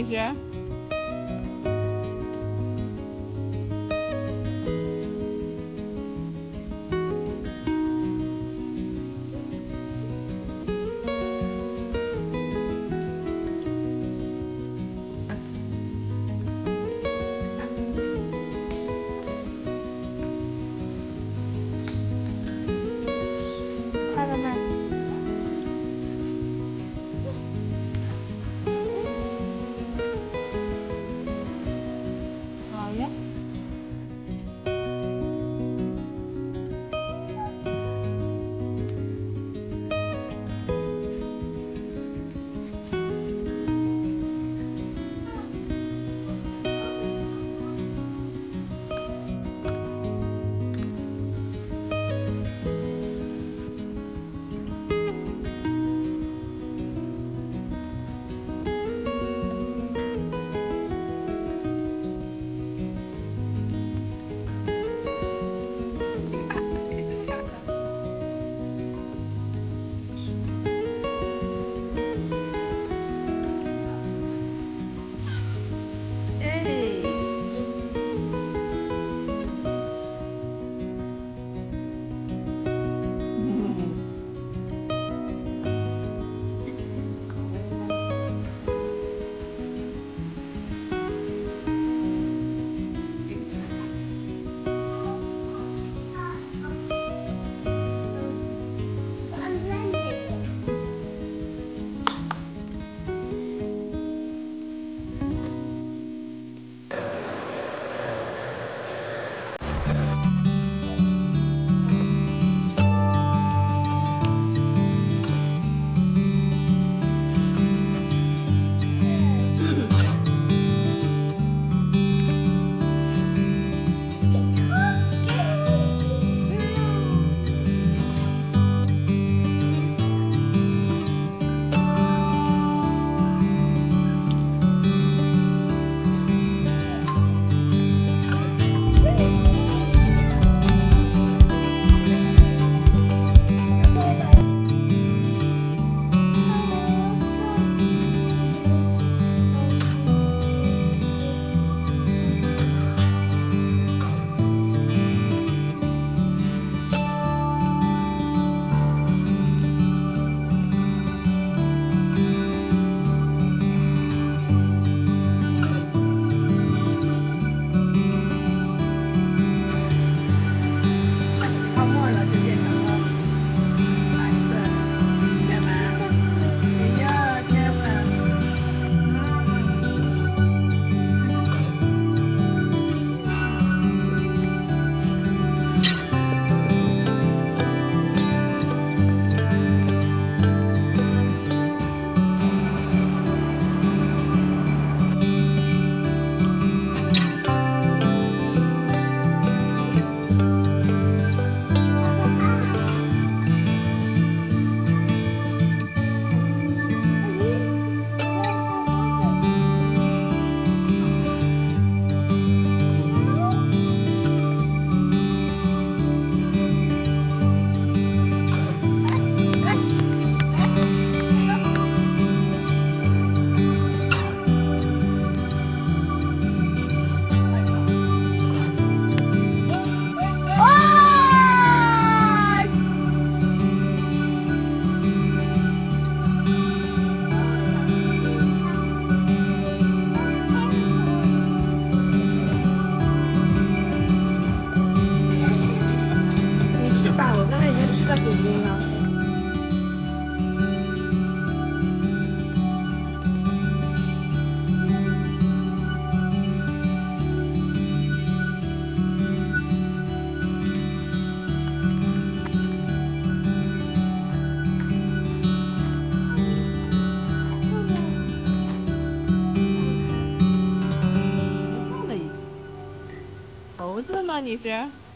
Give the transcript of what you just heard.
你是你是？